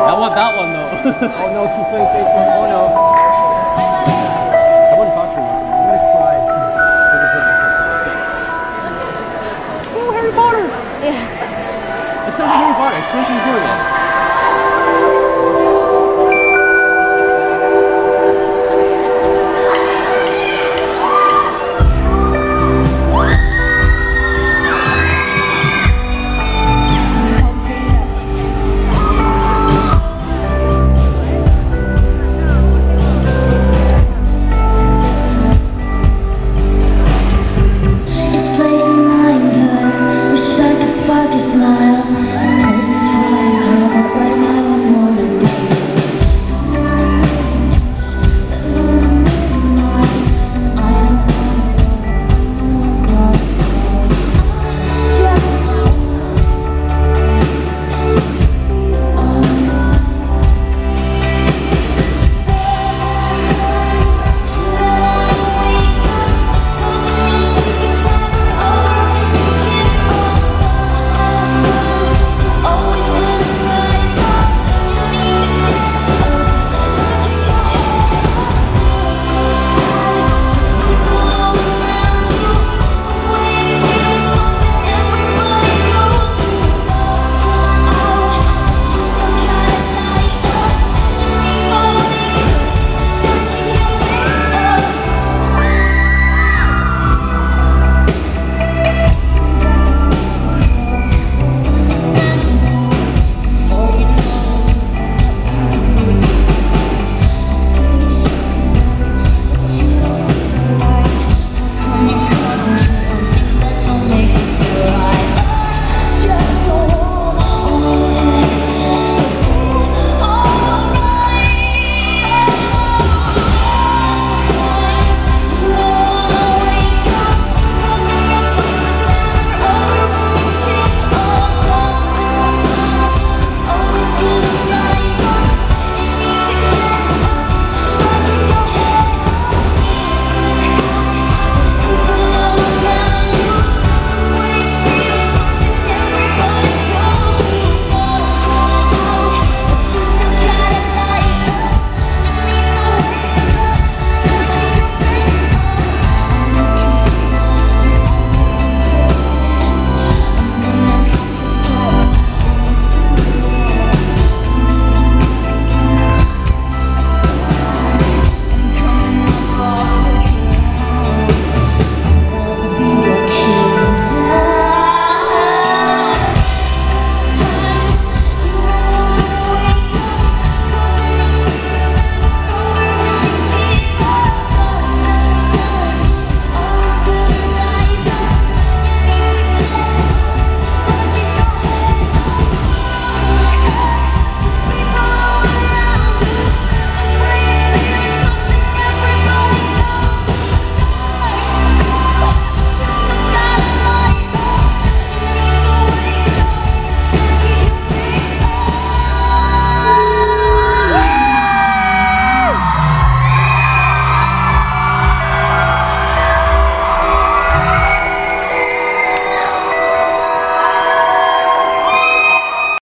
I want that one though. Oh no, she's playing Face Up. Oh no. I want to talk to her. I'm gonna cry. Oh, Harry Potter! Yeah. It like Harry Potter. It's swear she's doing it.